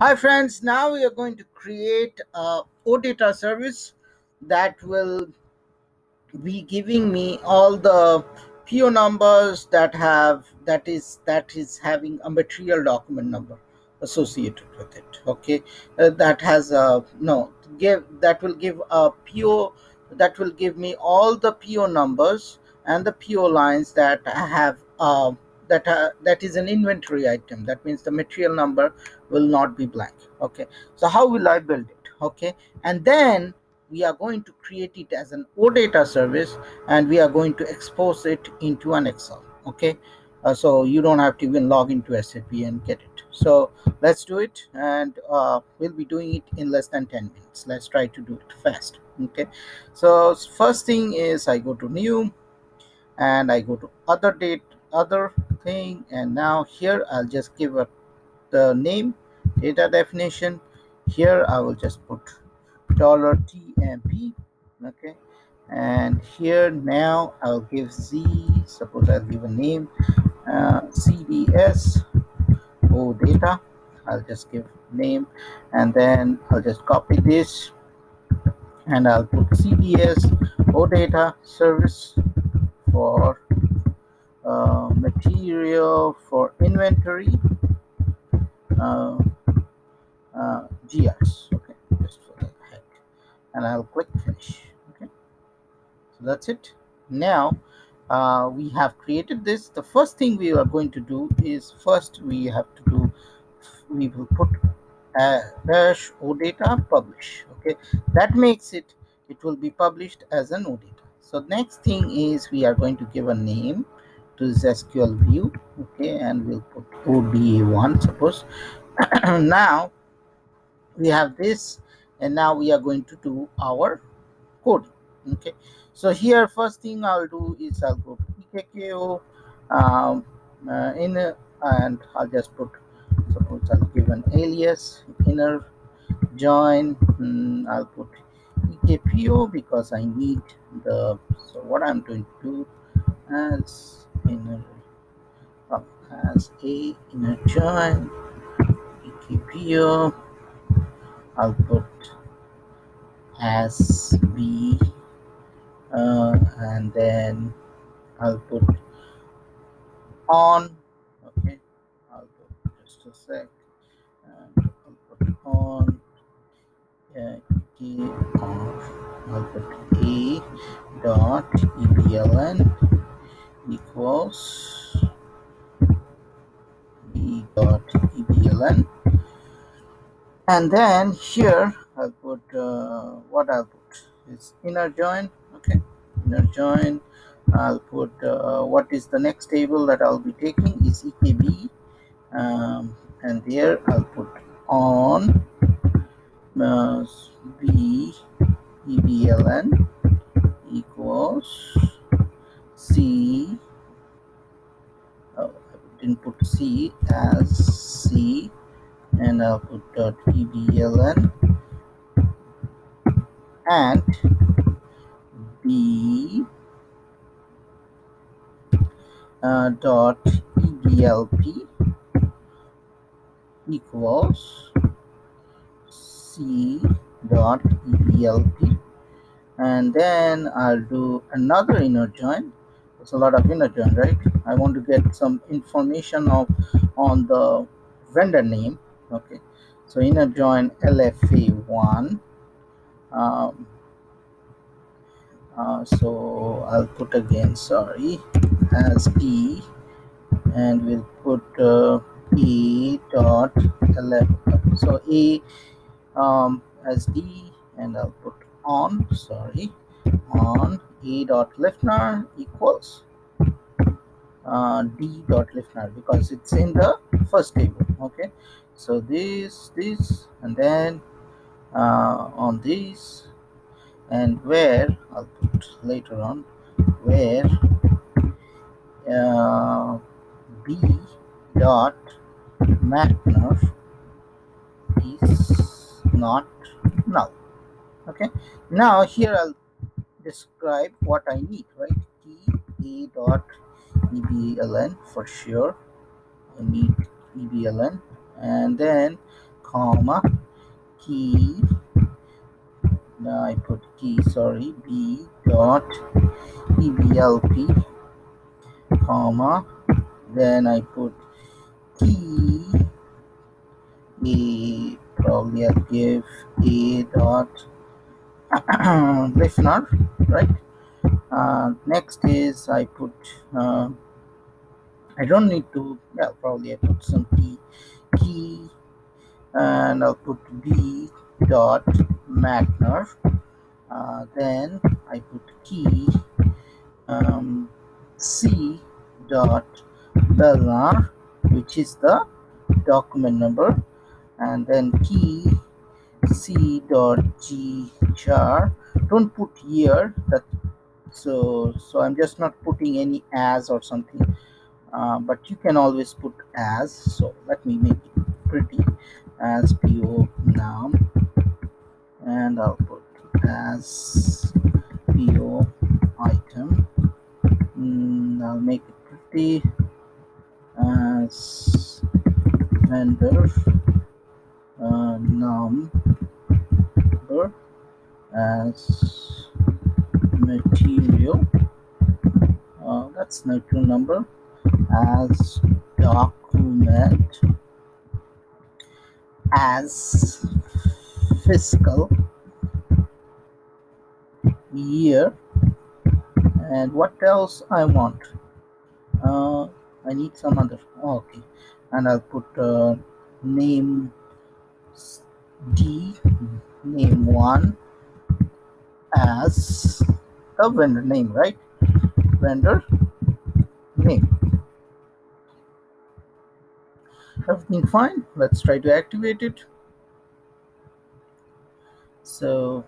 Hi friends, now we are going to create a OData service that will be giving me all the PO numbers that have that is that is having a material document number associated with it. Okay, Uh, that has a no give that will give a PO that will give me all the PO numbers and the PO lines that have uh, that uh, that is an inventory item. That means the material number will not be blank. Okay, so how will I build it? Okay, and then we are going to create it as an OData service and we are going to expose it into an Excel. Okay, uh, so you don't have to even log into SAP and get it. So let's do it and uh, we'll be doing it in less than 10 minutes. Let's try to do it fast. Okay, so first thing is I go to new and I go to other date, other thing, and now here I'll just give a the name data definition. Here I will just put dollar tmp okay and here now i'll give z suppose i'll give a name uh, cds o data i'll just give name and then i'll just copy this and i'll put cds o data service for uh, material for inventory uh, uh, okay just for the heck and I'll click finish. Okay, so that's it. Now uh, we have created this. The first thing we are going to do is first we have to do we will put uh, dash odata publish. Okay, that makes it it will be published as an odata. So next thing is we are going to give a name to this SQL view. Okay, and we'll put ODA1 suppose. now we have this and now we are going to do our code okay so here first thing i'll do is i'll go to ekko um, uh, in and i'll just put suppose i'll give an alias inner join mm, i'll put ekpo because i need the so what i'm going to do as inner as a inner join ekpo I'll put as B uh, and then I'll put on. Okay I'll put just a sec and I'll put on uh, off I'll put A dot EBLN equals B dot EBLN and then here I'll put uh, what I'll put? Is inner join okay. Inner join I'll put uh, what is the next table that I'll be taking is EKB um, and there I'll put on uh, B EBLN equals C. Oh, I didn't put C as C and I'll put dot EBLN and B uh, dot EBLP equals C dot EBLP and then I'll do another inner join there's a lot of join right? I want to get some information of on the vendor name okay? So inner join lfa1 um, uh, so i'll put again sorry as e and we'll put uh, e dot lf so a um, as d and i'll put on sorry on a dot lifnr equals uh, d dot lifnr because it's in the first table okay? So this this and then uh, on this and where I'll put later on where uh, b dot matnr is not null okay? Now here I'll describe what I need right? Key a dot EBLN for sure. I need EBLN and then comma key now I put key sorry b dot eblp comma then I put key a probably I'll give a dot lifnr right? Uh, next is I put uh, I don't need to well probably I put some key key and I'll put b dot matnr. Uh, then I put key um, c dot belnr which is the document number and then key c dot g char don't put year that so so i'm just not putting any as or something. Uh, but you can always put as so let me make it pretty. As po now and i'll put as po item. Mm, i'll make it pretty. As vendor. Uh, number as material. Uh, that's material number. As document. As fiscal year. And what else I want? Uh, I need some other oh, okay. And I'll put uh, name D name one as the vendor name right? Vendor name. Everything fine. Let's try to activate it. So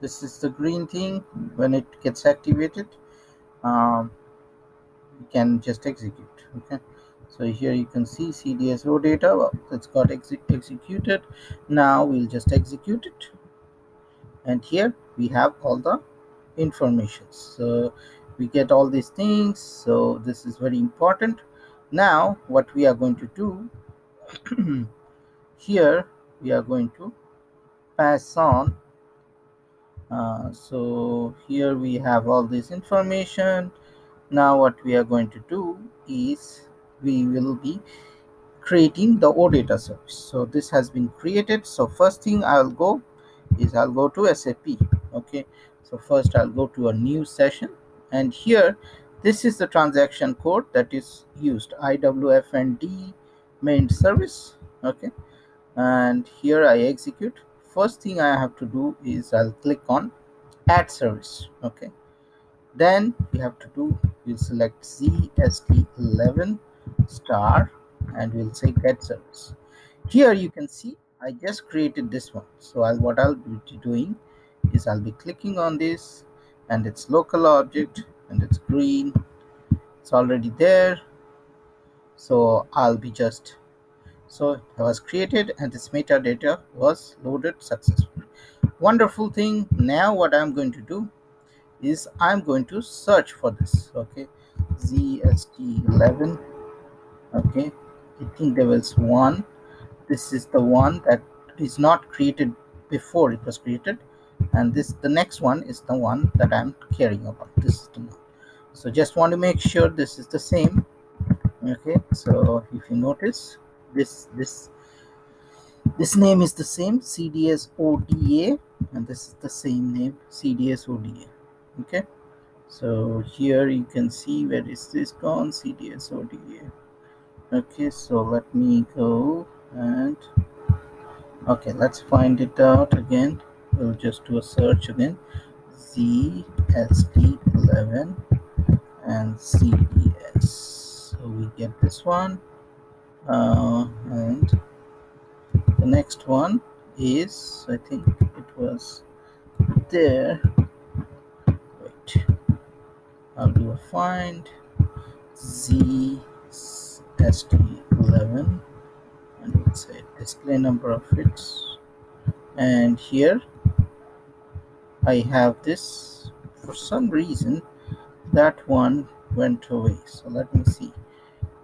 this is the green thing. When it gets activated um, you can just execute okay? So here you can see cds data. Well, it's got ex executed. Now we'll just execute it and here we have all the information so we get all these things. So this is very important. Now what we are going to do here we are going to pass on. Uh, so here we have all this information. Now what we are going to do is we will be creating the OData service. So this has been created. So first thing I'll go is I'll go to SAP. Okay. So first I'll go to a new session and here this is the transaction code that is used IWFND main service. Okay. And here I execute. First thing I have to do is I'll click on add service. Okay. Then we have to do, we'll select ZST11 star and we'll say get service here you can see i just created this one. So I'll, what i'll be doing is i'll be clicking on this and it's local object and it's green. It's already there. So i'll be just so it was created and this metadata was loaded successfully. Wonderful thing. Now what i'm going to do is i'm going to search for this. Okay. Zst11 okay. I think there was one this is the one that is not created before it was created and this the next one is the one that i'm caring about. This is the one. So just want to make sure this is the same. Okay so if you notice this this this name is the same cds oda and this is the same name cds oda okay so here you can see where is this gone cds oda okay so let me go and okay let's find it out again. We'll just do a search again. Zst11 and cds so we get this one uh, and the next one is i think it was there. Wait. I'll do a find. Z st11 and it's say display number of bits. And here I have this. For some reason that one went away. So let me see.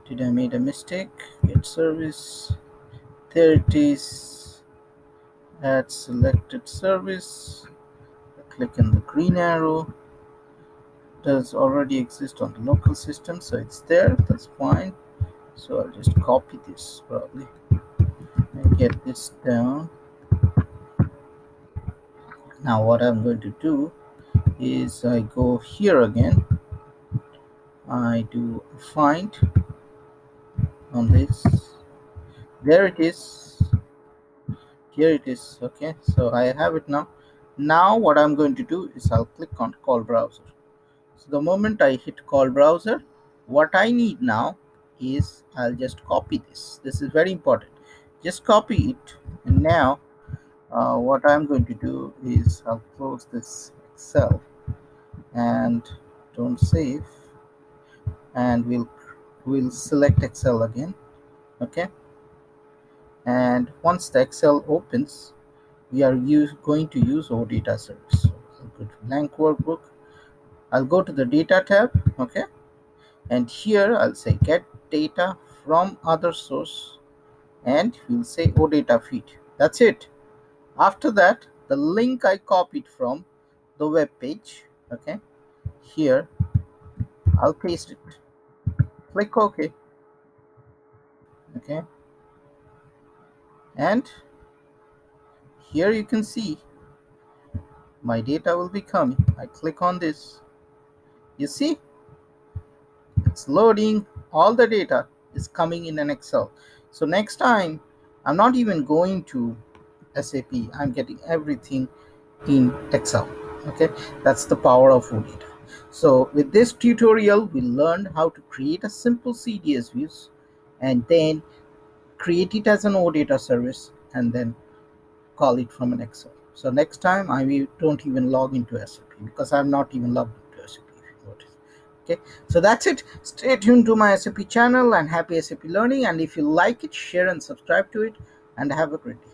Did I made a mistake? Get service. There it is. Add selected service. Click on the green arrow. Does already exist on the local system so it's there. That's fine. So I'll just copy this probably get this down. Now what I'm going to do is I go here again. I do find on this. There it is. Here it is. Okay so I have it now. Now what I'm going to do is I'll click on call browser. So the moment I hit call browser what I need now is I'll just copy this. This is very important just copy it. And now uh, what I'm going to do is I'll close this Excel. And don't save. And we'll we'll select Excel again. Okay? And once the Excel opens we are use, going to use OData service so I'll go to blank workbook. I'll go to the data tab. Okay? And here I'll say get data from other source and we'll say oh, OData feed. That's it. After that the link I copied from the web page okay here I'll paste it. Click OK. Okay. And here you can see my data will be coming. I click on this. You see? It's loading. All the data is coming in an Excel so next time I'm not even going to SAP I'm getting everything in Excel okay? That's the power of OData so with this tutorial we learned how to create a simple CDS views and then create it as an OData service and then call it from an Excel. So next time I don't even log into SAP because I'm not even logged okay? So that's it. Stay tuned to my SAP channel and happy SAP learning. And if you like it share and subscribe to it. And have a great day